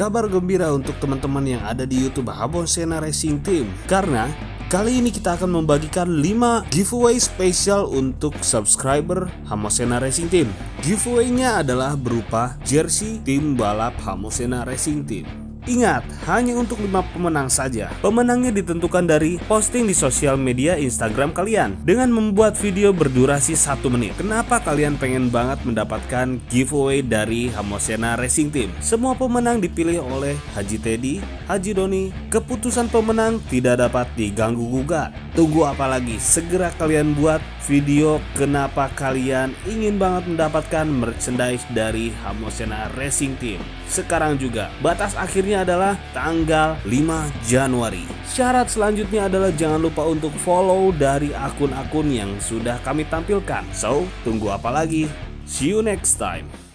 kabar gembira untuk teman-teman yang ada di YouTube Habosena Racing Team karena kali ini kita akan membagikan 5 giveaway spesial untuk subscriber Hamosena Racing Team. Giveaway-nya adalah berupa jersey tim balap Hamosena Racing Team. Ingat, hanya untuk 5 pemenang saja. Pemenangnya ditentukan dari posting di sosial media Instagram kalian dengan membuat video berdurasi 1 menit. Kenapa kalian pengen banget mendapatkan giveaway dari Hamosena Racing Team? Semua pemenang dipilih oleh Haji Teddy, Haji Doni. Keputusan pemenang tidak dapat diganggu gugat. Tunggu apa lagi? Segera kalian buat video kenapa kalian ingin banget mendapatkan merchandise dari Hamosena Racing Team. Sekarang juga, batas akhirnya adalah tanggal 5 Januari. Syarat selanjutnya adalah jangan lupa untuk follow dari akun-akun yang sudah kami tampilkan. So, tunggu apa lagi? See you next time.